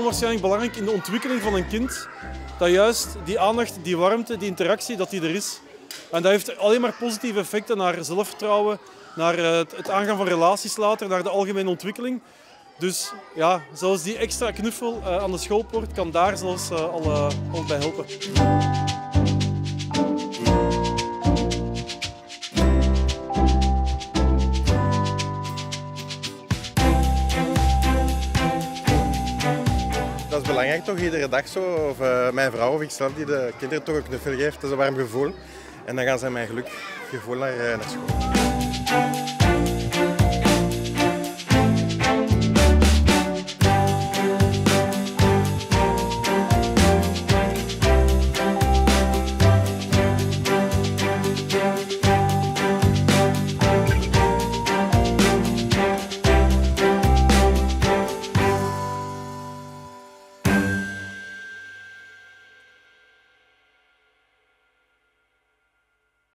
onwaarschijnlijk belangrijk in de ontwikkeling van een kind. Dat juist die aandacht, die warmte, die interactie, dat die er is. En dat heeft alleen maar positieve effecten naar zelfvertrouwen, naar eh, het aangaan van relaties later, naar de algemene ontwikkeling. Dus ja, zelfs die extra knuffel uh, aan de schoolpoort kan daar zelfs al, uh, al bij helpen. Dat is belangrijk toch, iedere dag zo. Of mijn vrouw of ikzelf die de kinderen toch een knuffel geeft, dat is een warm gevoel. En dan gaan ze met geluk gevoel naar, naar school.